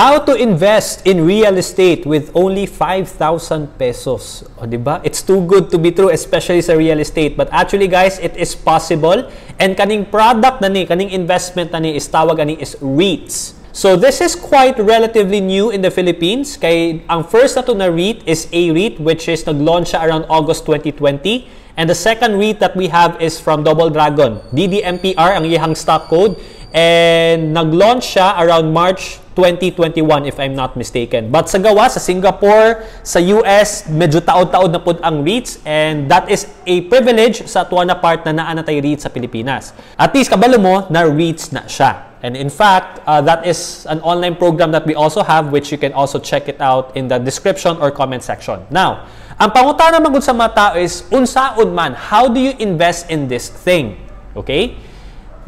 How to invest in real estate with only 5,000 pesos. O, di ba? It's too good to be true, especially sa real estate. But actually, guys, it is possible. And kaning product na ni, kaning investment na ni, is tawag ani is REITs. So this is quite relatively new in the Philippines. Kay ang first na to na REIT is A-REIT which is nag-launch around August 2020. And the second REIT that we have is from Double Dragon. DDMPR ang iyang stock code. And nag-launch siya around March 2021 if I'm not mistaken. But sa gawa, sa Singapore, sa US, medyo taod-taod na po ang REITs and that is a privilege sa tuwa na part na naanatay REITs sa Pilipinas. At least kabalo mo na REITs na siya. And in fact, uh, that is an online program that we also have which you can also check it out in the description or comment section. Now, ang pangutana magud sa mga tao is, unsaon man, how do you invest in this thing? Okay?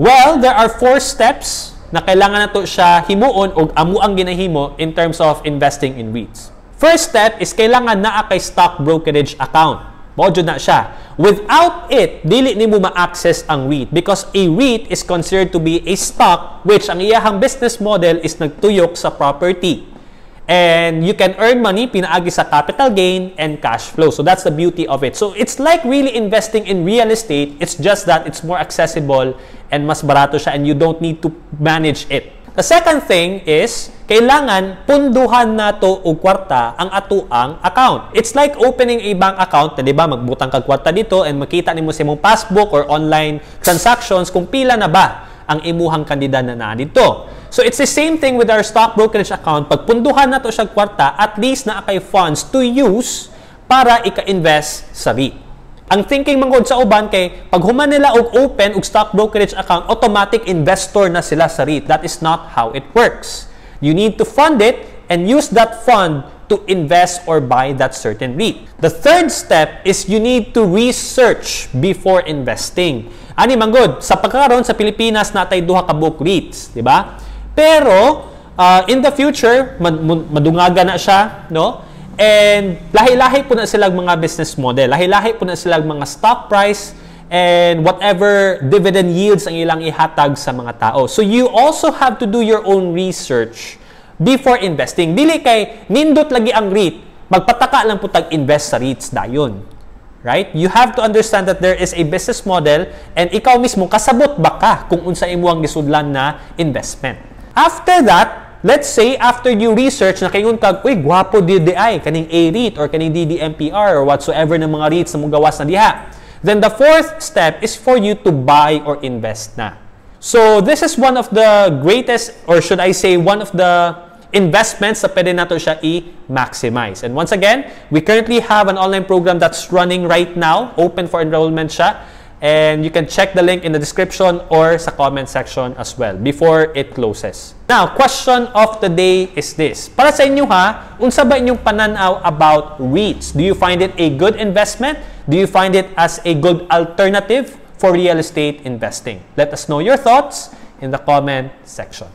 Well, there are four steps na kailangan na to siya himuon o amo ang ginahimo in terms of investing in REITs. First step is kailangan naa kay stock brokerage account. Mojo na siya. Without it, dili nimo ma-access ang REIT because a REIT is considered to be a stock which ang iyahang business model is nagtuyok sa property. And you can earn money pinaagi sa capital gain and cash flow. So that's the beauty of it. So it's like really investing in real estate. It's just that it's more accessible and mas barato siya and you don't need to manage it. The second thing is, kailangan punduhan na to o kwarta ang atuang account. It's like opening a bank account, di ba? Magbutang kag kwarta dito and makita nimo sa imong passbook or online transactions kung pila na ba ang imuhang kandida na na dito. So it's the same thing with our stock brokerage account. Pag punduhan na to siya kwarta, at least na kay funds to use para ika-invest sa REIT. Ang thinking mangod sa uban kay pag human nila og open og stock brokerage account, automatic investor na sila sa REIT. That is not how it works. You need to fund it and use that fund to invest or buy that certain REIT. The third step is you need to research before investing. Ani manggod, sa pagkakaroon sa Pilipinas natay duha ka book REITs, di ba? Pero, uh, in the future, mad madungaga na siya, no? And lahi-lahi po na silang mga business model. Lahi-lahi po na silang mga stock price and whatever dividend yields ang ilang ihatag sa mga tao. So you also have to do your own research before investing. Dili kay nindot lagi ang REIT, magpataka lang po tag-invest sa REITs dayon. Right? You have to understand that there is a business model and ikaw mismo kasabot ba ka kung unsa imuang gisudlan na investment. After that, let's say after you research na kayon kag uy gwapo DDI kaning A-REIT or kaning DDMPR or whatsoever ng mga REITs na mong gawas na diha. Then the fourth step is for you to buy or invest na. So this is one of the greatest or should I say one of the investments na pwede nato siya i-maximize. And once again, we currently have an online program that's running right now, open for enrollment siya. And you can check the link in the description or sa comment section as well before it closes. Now, question of the day is this. Para sa inyo ha, unsa ba inyong pananaw about REITs? Do you find it a good investment? Do you find it as a good alternative for real estate investing? Let us know your thoughts in the comment section.